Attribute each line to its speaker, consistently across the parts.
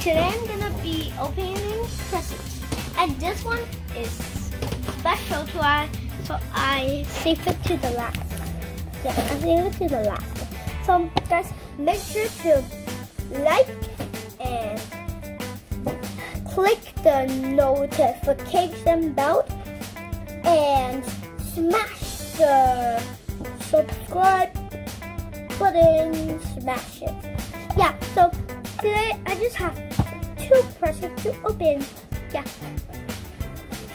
Speaker 1: today I'm gonna be opening presents, and this one is special to I, so I save it to the last. Yeah, I save it to the last. So guys, make sure to like and click the notification bell and smash the subscribe button. Smash it. Yeah. So today I just have two presents to open. Yeah.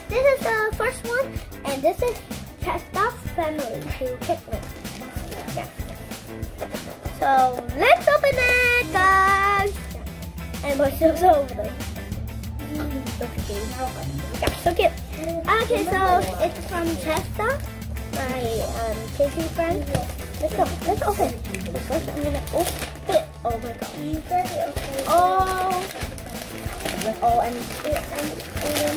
Speaker 1: This is the first one, and this is Chestnut family to pick with. Yeah. So let's open it, guys. And shoes over there. Yeah, so cute. Okay, so it's from Chestnut, my um, Casey friend. Let's go. Let's open. First, I'm gonna open. Oh my god. Oh. Oh, and, oh.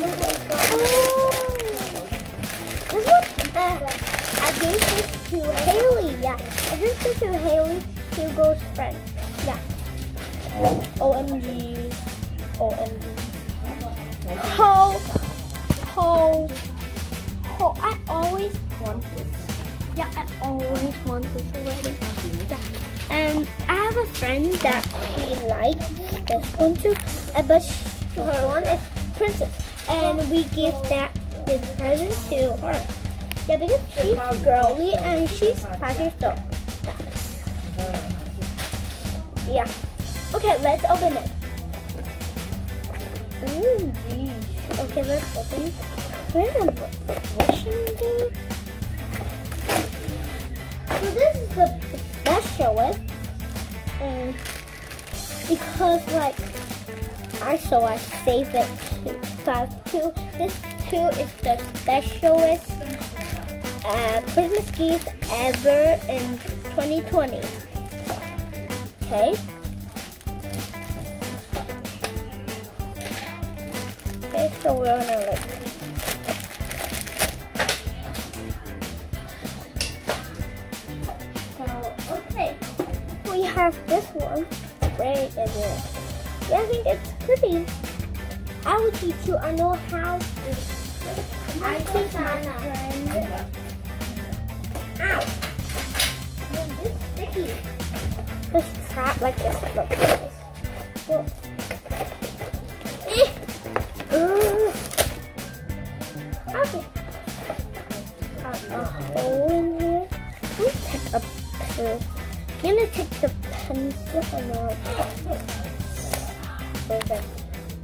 Speaker 1: This one, uh, I gave this to Haley. Yeah, I gave this to Haley, Hugo's friend. Yeah. OMG. OMG. Ho. Ho. Ho. I always want this. Yeah, I always want this already. Yeah. And I have a friend that she likes this one too. Uh, but she, her one is Princess. And we give that this present to her. Yeah, because she's girly and she's five old. Yeah. Okay, let's open it. Ooh, geez. Okay, let's open it. So this is the And because like I so I save it to five two. This two is the specialist uh, Christmas gift ever in 2020. Okay. Okay, so we're gonna. Have this one. Right in there. Yeah, I think it's pretty. I will teach you. I know how to. I teach my friend. Ow! This is sticky. This trap like this. Look, look. Eh. Ugh. Okay. Got a hole in here. Take. I'm gonna take the and I'll there's a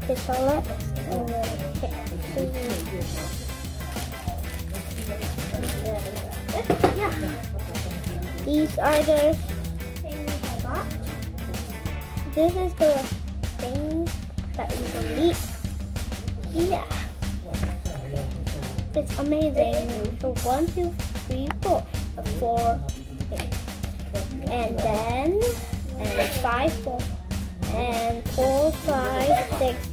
Speaker 1: kiss on it and the scissors. Yeah. These are the things I got. This is the thing that you can eat. Yeah. It's amazing. So one, two, three, four. Four. And then, and five, four. And four, five, six,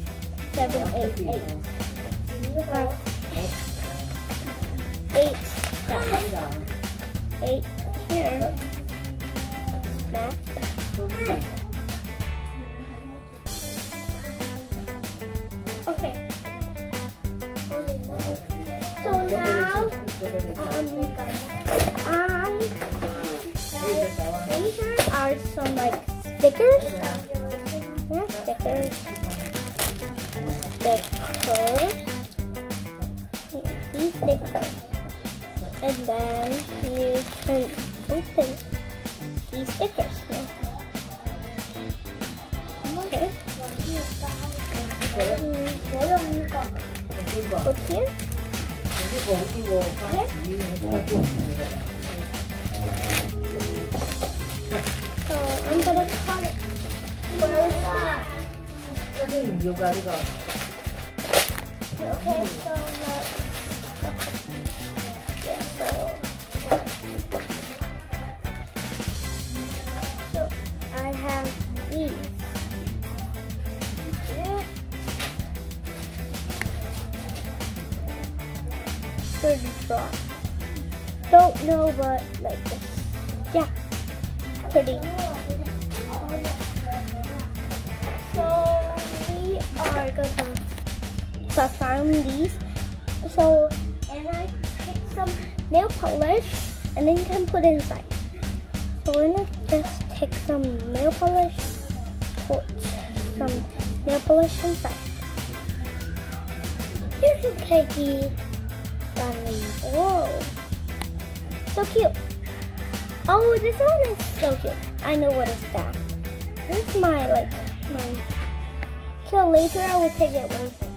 Speaker 1: seven, eight, eight. Five, eight. Yeah. Eight here. Math. Okay. So now, um, are some like stickers. Yeah, stickers. Stickers. These stickers. And then you can open these stickers. Yeah. Okay. Put here. I'm gonna call it
Speaker 2: yoga. Okay, yoga, yoga.
Speaker 1: Okay, so look. So. I have these. Yeah. Pretty strong. Don't know what like this. Yeah pretty. So I go to so I found these. So and I picked some nail polish and then you can put it inside. So we're gonna just take some nail polish, put some nail polish inside. Here's a bunny. Whoa. So cute. Oh, this one is so cute. I know what is that. This is my like my so later I will take it with me.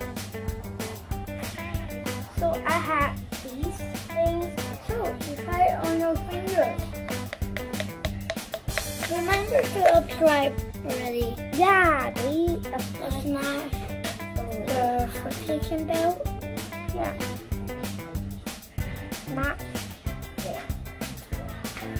Speaker 1: So I have these things. So you try it on your fingers. Remember to subscribe already. Yeah, uh, smash the notification bell. Yeah. Not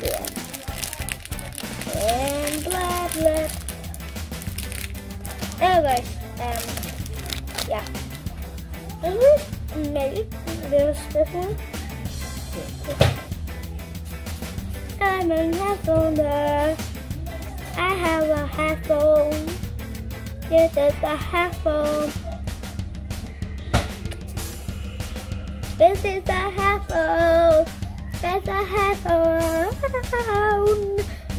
Speaker 1: gonna. And blah blah. Anyways, um, yeah. This is maybe there's this one. I'm a headphone. I have a headphone. This is a headphone. This is a headphone. That's a headphone.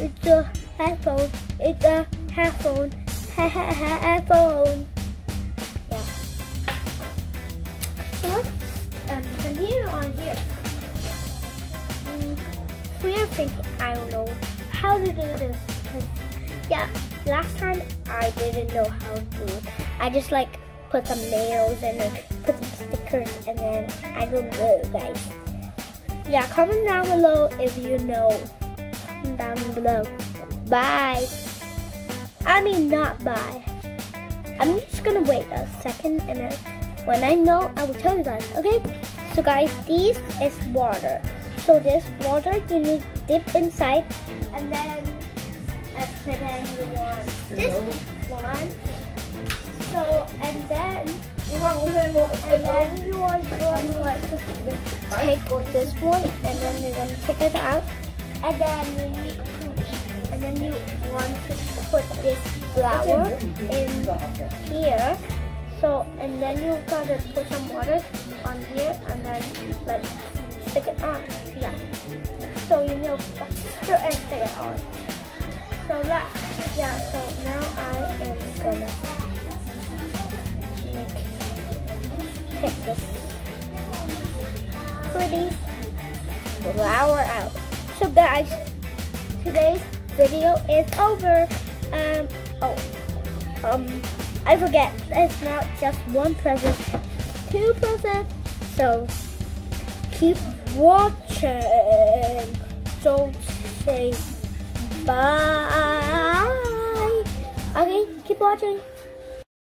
Speaker 1: It's a headphone. It's a headphone. Ha headphone. Yeah. So let's continue on here. Mm, we are thinking, I don't know how to do this. Yeah, last time I didn't know how to. do it. I just like put some nails and then put some stickers and then I don't know, guys. Yeah, comment down below if you know. Down below. Bye. I mean, not bye. I'm just gonna wait a second and then when I know, I will tell you guys, okay? So guys, this is water. So this water you need dip inside and then and then you want this one. So and then and then you want you want to take this one and then you're gonna take it out and then you need to, and then you want to put this flower in here. So and then you gotta put some water on here and then like stick it on. Yeah. So you know faster and stick it on. So that yeah, so now I pretty flower out. So guys, today's video is over. Um oh um I forget it's not just one present, two presents. So keep watching. Don't say bye. Okay, keep watching.